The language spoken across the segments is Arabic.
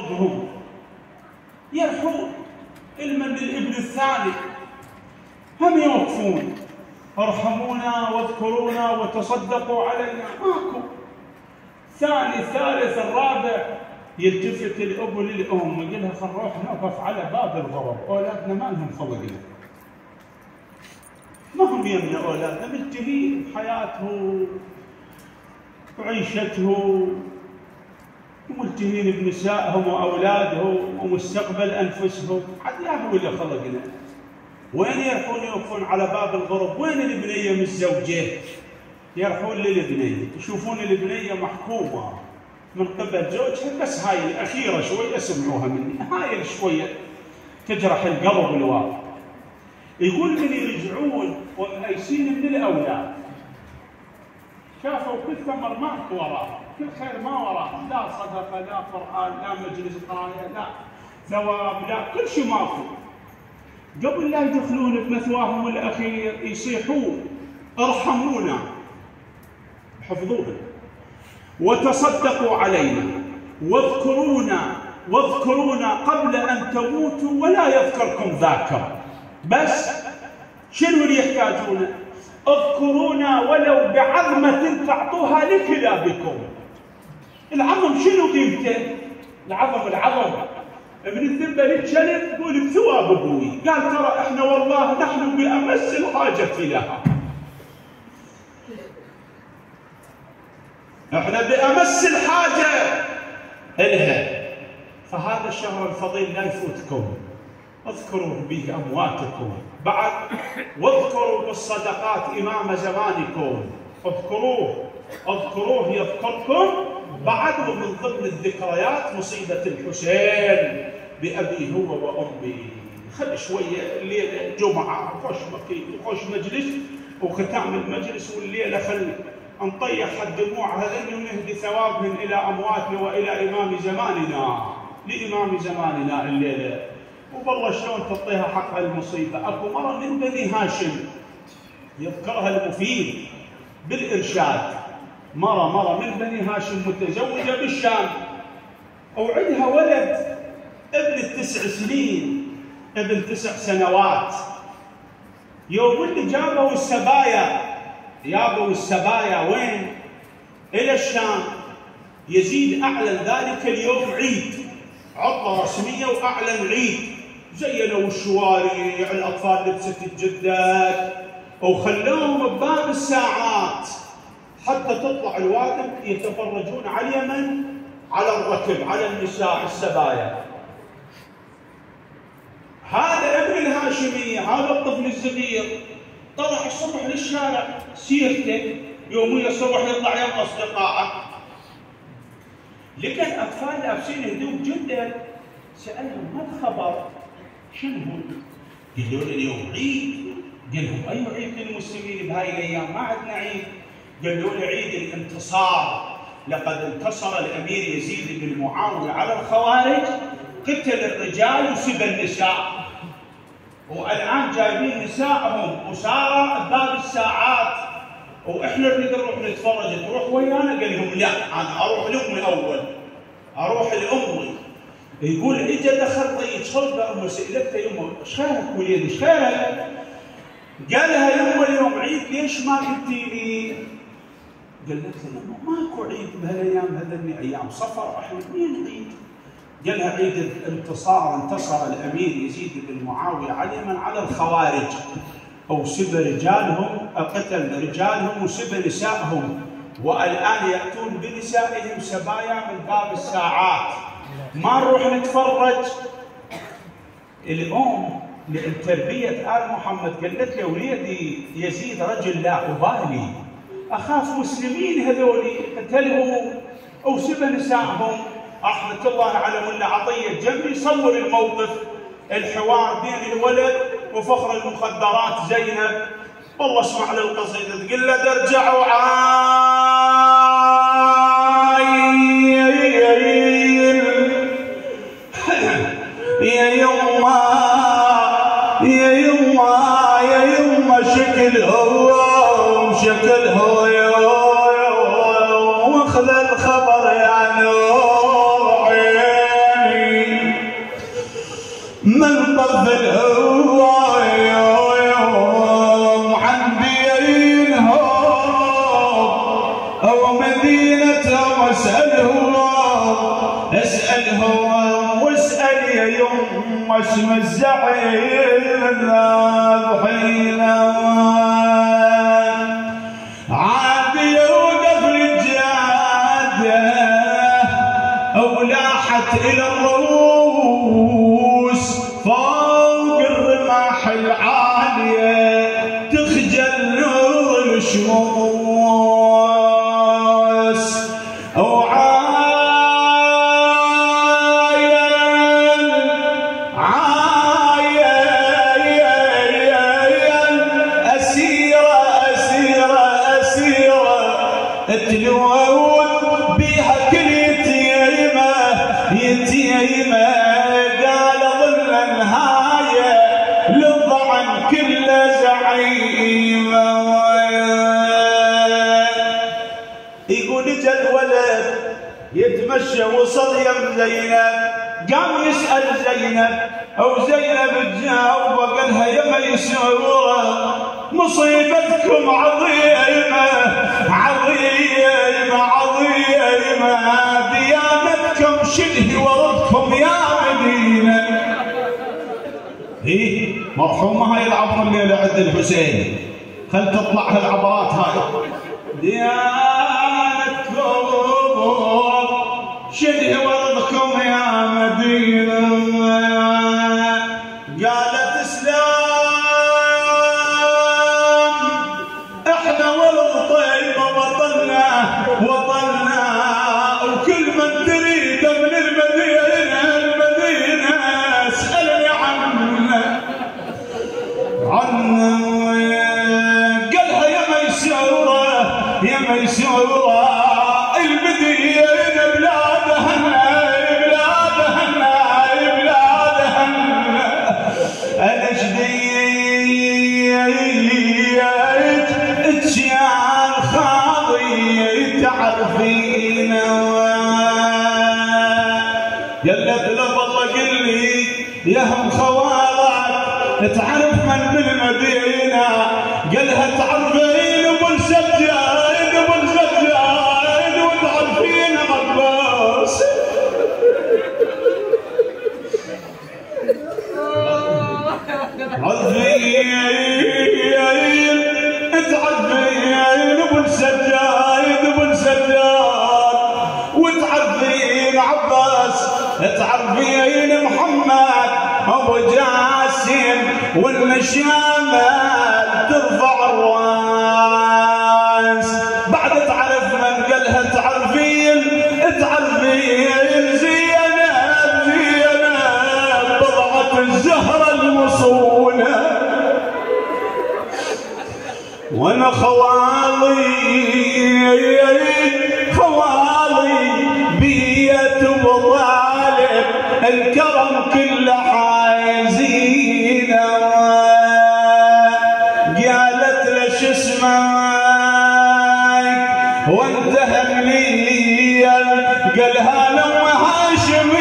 هم يرحون علما للابن الثاني. هم يوقفون. ارحمونا واذكرونا وتصدقوا علينا. ماكو. ثاني ثالث الرابع. يلتفت الاب للام ويقول لها خل نروح نقف على باب الغرب أولادنا ما لهم خلق لنا ما هم يمنع أولادنا؟ ملتهين بحياته وعيشته وملتهين بنسائهم واولادهم ومستقبل أنفسهم. عاد يا هو اللي خلقنا. وين يروحون؟ يوقفون على باب الغرب. وين البنيه الزوجين يروحون للبنيه يشوفون البنيه محكومة من قبل زوجها. بس هاي الأخيرة شوية سمعوها مني. هاي شوية تجرح القلب الواقع. يقول من يرجعون ومأيسين من الأولاد. شافوا كل ثمر ماكو وراه كل خير ما وراه لا صدقة لا قران لا مجلس قرايه لا ثواب لا كل شيء ماكو قبل لا يدخلون بمثواهم الأخير يصيحون ارحمونا. حفظوها وتصدقوا علينا. واذكرونا واذكرونا قبل أن تموتوا ولا يذكركم ذاكر بس شنو اللي يحتاجونه؟ اذكرونا ولو بعظمة تعطوها لكلابكم. العظم شنو قيمته العظم العظم. ابن الذبه للكلب يقول بثواب أبوي. قال ترى إحنا والله نحن بأمس الحاجة لها. إحنا بأمس الحاجة الها فهذا الشهر الفضيل لا يفوتكم. اذكروا به امواتكم بعد واذكروا بالصدقات إمام زمانكم. اذكروه. اذكروه يذكركم. بعد ومن ضمن الذكريات مصيبة الحسين بأبي هو وأمي. خل شوية الليلة جمعة خوش مكي وخوش مجلس وختام المجلس والليلة خل نطيح الدموع هذين ونهدي ثوابهم إلى أمواتنا وإلى إمام زماننا لإمام زماننا الليلة. وبالله شلون تعطيها حق المصيبه أكو مرة من بني هاشم يذكرها المفيد بالإرشاد. مرة مرة من بني هاشم متزوجة بالشام. وعندها ولد ابن التسع سنين ابن تسع سنوات. يوم اللي جابوا السبايا جابوا السبايا وين؟ إلى الشام. يزيد اعلن ذلك اليوم عيد. عطله رسمية واعلن عيد زينوا الشوارع الأطفال لبست الجدات وخلوهم بباب الساعات. حتى تطلع الوادم يتفرجون على اليمن على الركب على النساء السبايا. هذا ابن الهاشميه هذا الطفل الصغير طلع الصبح للشارع سيرته يوميا الصبح يطلع يوم اصدقائه لقى الاطفال لابسين هدوم جدا سألهم ما الخبر؟ شنو قالوا له اليوم عيد. قال لهم أي عيد للمسلمين بهاي الأيام؟ ما عندنا عيد. له عيد الانتصار. لقد انتصر الأمير يزيد بن معاوية على الخوارج قتل الرجال وسبى النساء. والآن جايبين نسائهم. وسارة بباب الساعات. وإحنا نريد نروح نتفرج. تروح ويانا؟ قال لهم لا أنا أروح لامي اول أروح لأمي. يقول اجى دخل ضيق خلق امه سالتها يمه إيش خيرك وليدي إيش خيرك؟ قالها يمه اليوم عيد ليش ما قلتي لي؟ قالت له ماكو عيد بهالايام هذني أيام صفر إحنا مين عيد؟ قال لها عيد الانتصار انتصر الأمير يزيد بن معاوية على اليمن على الخوارج. أو سب رجالهم قتل رجالهم وسب نسائهم. والآن يأتون بنسائهم سبايا من باب الساعات. ما نروح نتفرج؟ الأم لتربية آل محمد قالت له وليدي يزيد رجل لا أبالي. أخاف مسلمين هذولي قتلهم أو سب نسائهم رحمة الله على ملا عطية جنبي صور الموقف الحوار بين الولد وفخر المخدرات زينب. والله اسمع للقصيدة تقول له ارجعوا يا يما يا يما يا يما شكله وأخذ الخبر يعني عيني. من طف الهوام عن ديرينهم أو مدينتهم اسالهم اسالهم واسأل يا يوم وش مزعين حينهم يتمشى وصل يم زينب. قام يسأل زينب. أو زينب قال لها يا ميسورة مصيبتكم عظيمة عظيمة عظيمة. ديانتكم شده وربكم يا مدينة إيه مرحومة هاي العبرة الليلة عند الحسين. خل تطلع هالعبرات هاي. ديانتكم يا من شعراء المدينة. خوالي خوالي بيت مطالب الكرم كله حايزينا قالت له شو اسمك؟ وانتهى لي قالها لو هاشم.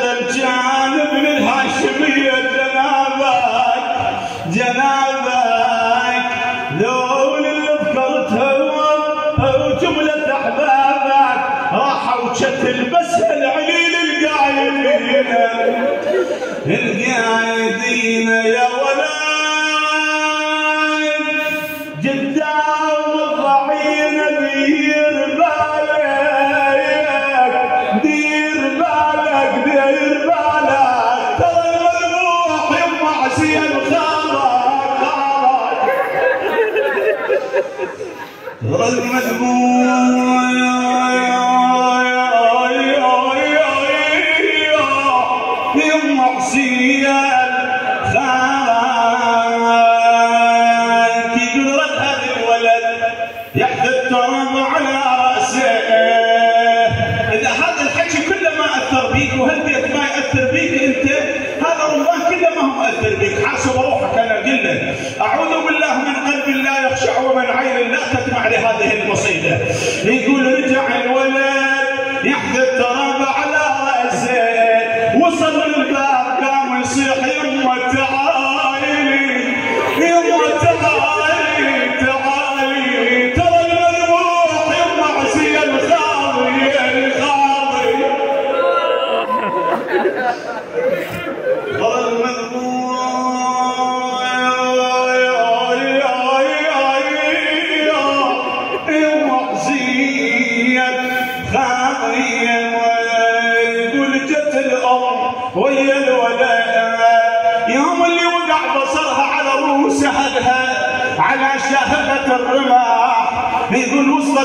चां भात والمذموم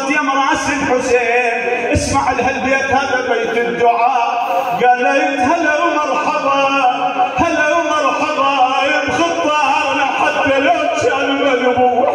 يقول وصلت يم راس الحسين اسمع لها البيت هذا بيت الدعاء. قالت هلأ ومرحبا هلأ ومرحبا بخطارنا حتى لو كان مذبوح.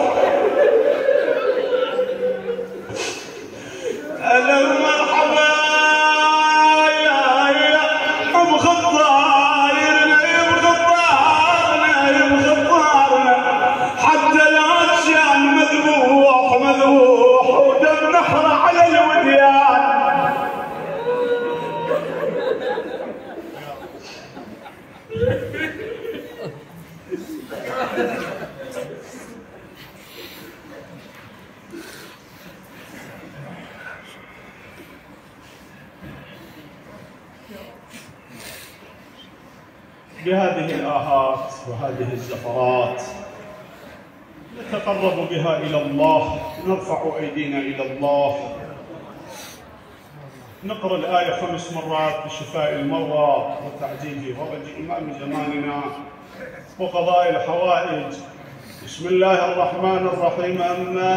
نتقرب بها إلى الله نرفع أيدينا إلى الله. نقرأ الآية خمس مرات بشفاء المرضى وتعجيل فرج إمام زماننا وقضاء الحوائج. بسم الله الرحمن الرحيم. أما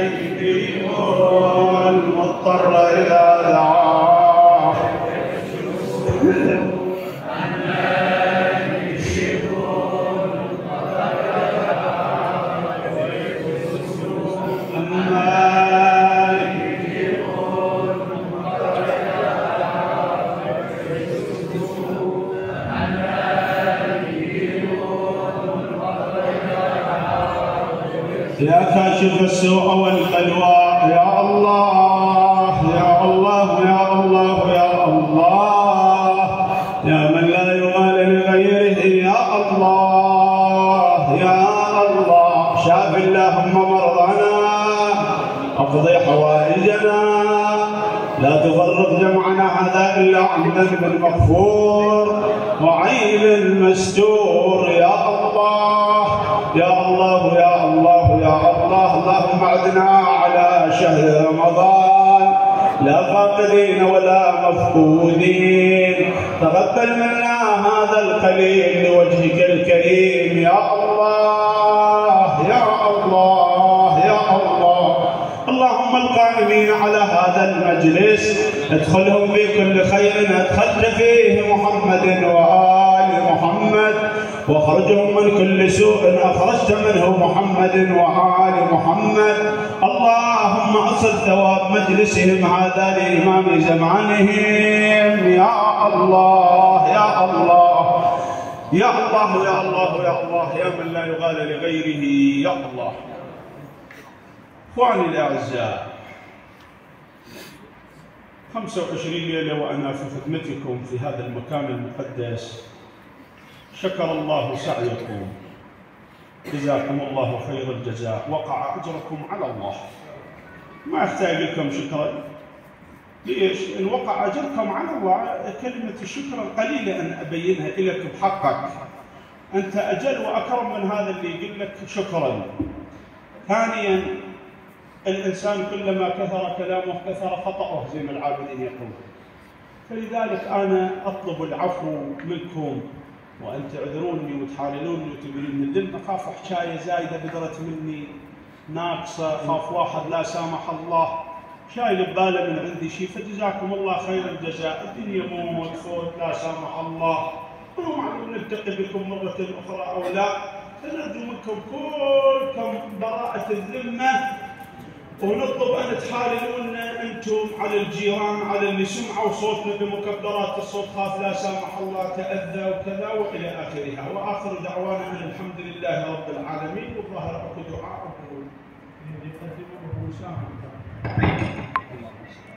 يجيب المضطر إذا دعاه كاشف السوء والبلوى يا الله يا الله يا الله يا الله. يا من لا يغال لغيره يا الله يا الله. شاف اللهم مرضانا اقضي حوائجنا. لا تفرق جمعنا هذا إلا عن ذنب مغفور وعين مستور. يا الله يا الله يا الله يا الله اللهم أعدنا على شهر رمضان. لا فاقدين ولا مفقودين. تقبل منا هذا القليل لوجهك الكريم. يا الله يا الله يا الله. اللهم القائمين على هذا المجلس. ادخلهم في كل خير. ادخلت فيه محمد وآل محمد. واخرجهم من كل سوء. أخرجت منه محمد وآل محمد. اللهم اصل ثواب مجلسهم هذا لإمام زمانهم. يا الله يا الله يا الله يا الله يا الله يا من لا يغال لغيره يا الله. اخواني الأعزاء. 25 ليلة وأنا في خدمتكم في هذا المكان المقدس. شكر الله سعيكم. جزاكم الله خير الجزاء. وقع أجركم على الله. ما أحتاج لكم شكرا ليش؟ إن وقع أجركم على الله كلمة الشكر القليلة أن أبينها لك بحقك أنت أجل وأكرم من هذا اللي يقول لك شكرا. ثانيا الإنسان كلما كثر كلامه كثر خطأه زي ما العابدين يقول فلذلك أنا أطلب العفو منكم. وأن تعذروني وتحاللوني وتقولون لأن أخاف حكاية زايدة بدرت مني ناقصة خاف واحد لا سامح الله. شايل ببالة من عندي شيء فجزاكم الله خير الجزاء. الدنيا موت فوت لا سامح الله. معلوم نلتقي بكم مرة أخرى أو لا. فنرجو منكم كلكم براءة الذمة. ونطلب أن تحاللون أنتم على الجيران على اللي سمعوا صوتنا بمكبرات الصوت خاف لا سامح الله تأذى وكذا وإلى آخرها. وآخر دعوانا أن الحمد لله رب العالمين والظاهر أكو دعاء. يقدمونه وسام